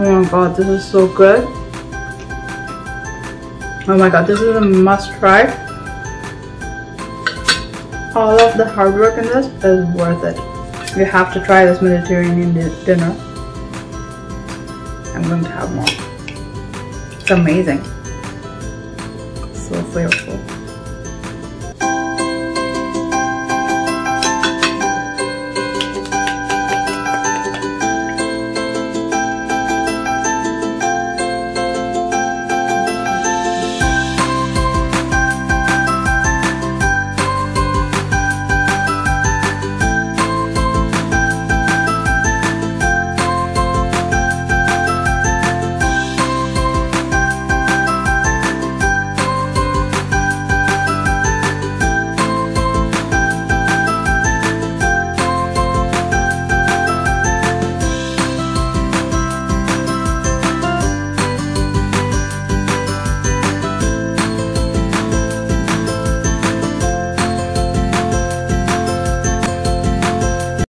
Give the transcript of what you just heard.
Oh my god, this is so good. Oh my god, this is a must try. All of the hard work in this is worth it. You have to try this Mediterranean dinner. I'm going to have more. It's amazing. So flavorful.